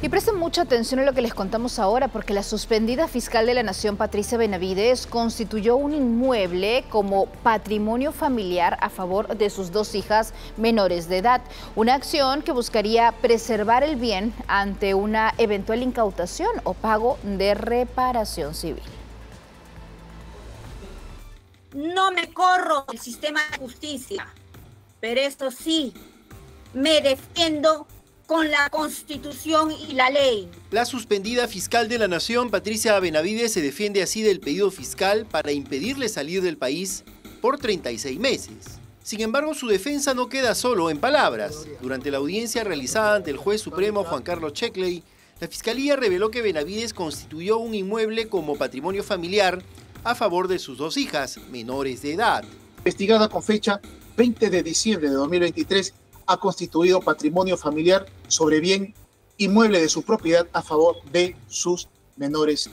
Y presten mucha atención a lo que les contamos ahora, porque la suspendida fiscal de la Nación, Patricia Benavides, constituyó un inmueble como patrimonio familiar a favor de sus dos hijas menores de edad. Una acción que buscaría preservar el bien ante una eventual incautación o pago de reparación civil. No me corro del sistema de justicia, pero esto sí, me defiendo con la Constitución y la ley. La suspendida fiscal de la Nación, Patricia Benavides, se defiende así del pedido fiscal para impedirle salir del país por 36 meses. Sin embargo, su defensa no queda solo en palabras. Durante la audiencia realizada ante el juez supremo Juan Carlos Checkley, la Fiscalía reveló que Benavides constituyó un inmueble como patrimonio familiar a favor de sus dos hijas, menores de edad. Investigada con fecha 20 de diciembre de 2023 ha constituido patrimonio familiar sobre bien inmueble de su propiedad a favor de sus menores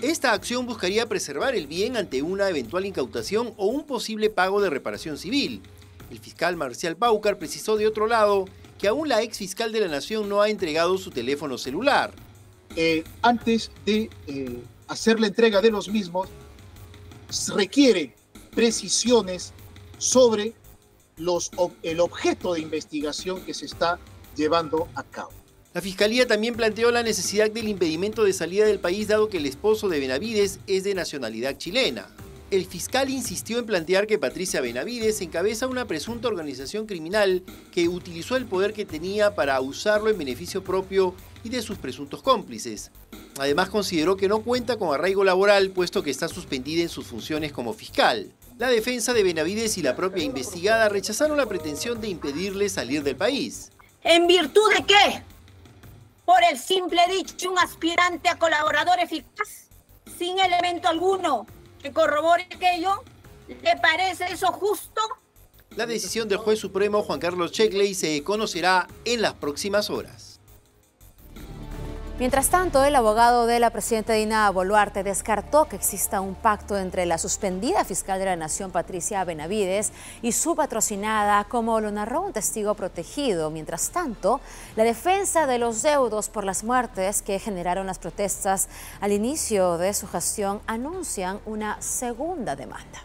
esta acción buscaría preservar el bien ante una eventual incautación o un posible pago de reparación civil. El fiscal Marcial Paucar precisó de otro lado que aún la ex fiscal de la Nación no ha entregado su teléfono celular. Eh, antes de eh, hacer la entrega de los mismos, requiere precisiones sobre el objeto de investigación que se está llevando a cabo. La Fiscalía también planteó la necesidad del impedimento de salida del país dado que el esposo de Benavides es de nacionalidad chilena. El fiscal insistió en plantear que Patricia Benavides encabeza una presunta organización criminal que utilizó el poder que tenía para usarlo en beneficio propio y de sus presuntos cómplices. Además consideró que no cuenta con arraigo laboral puesto que está suspendida en sus funciones como fiscal. La defensa de Benavides y la propia investigada rechazaron la pretensión de impedirle salir del país. ¿En virtud de qué? Por el simple dicho, un aspirante a colaborador eficaz, sin elemento alguno que corrobore aquello, ¿le parece eso justo? La decisión del juez supremo Juan Carlos Checkley se conocerá en las próximas horas. Mientras tanto, el abogado de la presidenta Dina Boluarte descartó que exista un pacto entre la suspendida fiscal de la Nación, Patricia Benavides, y su patrocinada, como lo narró un testigo protegido. Mientras tanto, la defensa de los deudos por las muertes que generaron las protestas al inicio de su gestión anuncian una segunda demanda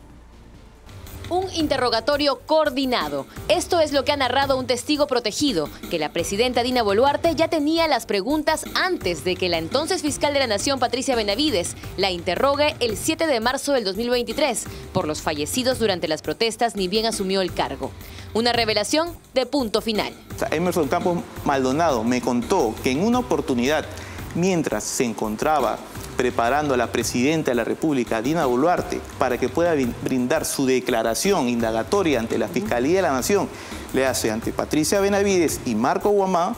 un interrogatorio coordinado. Esto es lo que ha narrado un testigo protegido, que la presidenta Dina Boluarte ya tenía las preguntas antes de que la entonces fiscal de la Nación, Patricia Benavides, la interrogue el 7 de marzo del 2023 por los fallecidos durante las protestas ni bien asumió el cargo. Una revelación de punto final. Emerson Campos Maldonado me contó que en una oportunidad, mientras se encontraba preparando a la presidenta de la República, Dina Boluarte, para que pueda brindar su declaración indagatoria ante la Fiscalía de la Nación, le hace ante Patricia Benavides y Marco Guamá,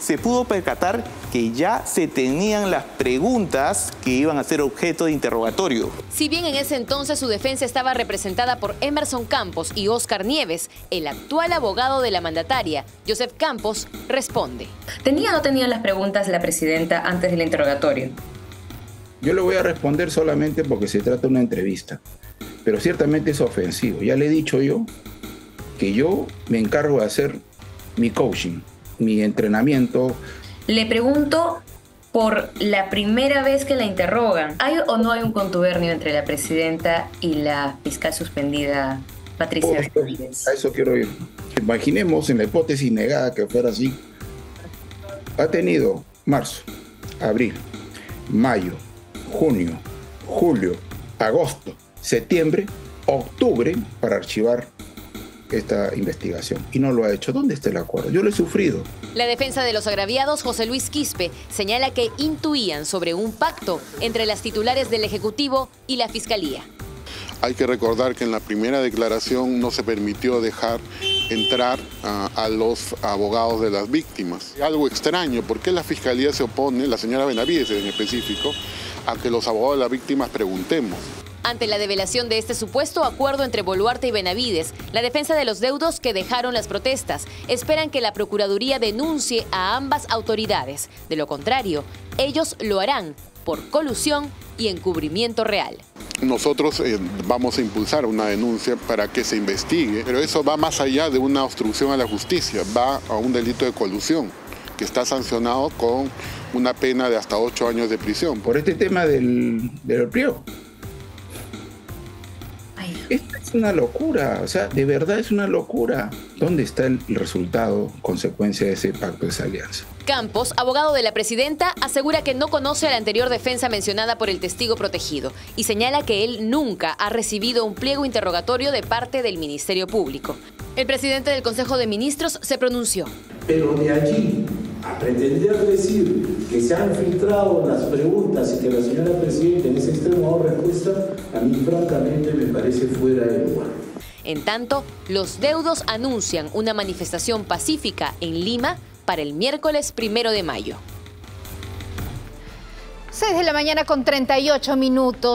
se pudo percatar que ya se tenían las preguntas que iban a ser objeto de interrogatorio. Si bien en ese entonces su defensa estaba representada por Emerson Campos y Oscar Nieves, el actual abogado de la mandataria, Joseph Campos, responde. ¿Tenía o no tenían las preguntas la presidenta antes del interrogatorio? Yo le voy a responder solamente porque se trata de una entrevista, pero ciertamente es ofensivo. Ya le he dicho yo que yo me encargo de hacer mi coaching, mi entrenamiento. Le pregunto por la primera vez que la interrogan, ¿hay o no hay un contubernio entre la presidenta y la fiscal suspendida Patricia A eso quiero ir. Imaginemos en la hipótesis negada que fuera así. Ha tenido marzo, abril, mayo, junio, julio, agosto, septiembre, octubre para archivar esta investigación y no lo ha hecho. ¿Dónde está el acuerdo? Yo lo he sufrido. La defensa de los agraviados, José Luis Quispe, señala que intuían sobre un pacto entre las titulares del Ejecutivo y la Fiscalía. Hay que recordar que en la primera declaración no se permitió dejar entrar a, los abogados de las víctimas. Algo extraño, ¿por qué la Fiscalía se opone, la señora Benavides en específico, a que los abogados de las víctimas preguntemos. Ante la develación de este supuesto acuerdo entre Boluarte y Benavides, la defensa de los deudos que dejaron las protestas esperan que la Procuraduría denuncie a ambas autoridades. De lo contrario, ellos lo harán por colusión y encubrimiento real. Nosotros eh, vamos a impulsar una denuncia para que se investigue, pero eso va más allá de una obstrucción a la justicia, va a un delito de colusión que está sancionado con una pena de hasta ocho años de prisión. Por este tema del, del PRIO. Esta es una locura, o sea, de verdad es una locura. ¿Dónde está el resultado, consecuencia de ese pacto, de esa alianza? Campos, abogado de la presidenta, asegura que no conoce a la anterior defensa mencionada por el testigo protegido y señala que él nunca ha recibido un pliego interrogatorio de parte del Ministerio Público. El presidente del Consejo de Ministros se pronunció. Pero de allí a pretender decir que se han filtrado las preguntas y que la señora presidenta en ese extremo ha dado respuesta, a mí francamente me parece fuera de lugar. En tanto, los deudos anuncian una manifestación pacífica en Lima para el miércoles primero de mayo. 6 de la mañana con 38 minutos.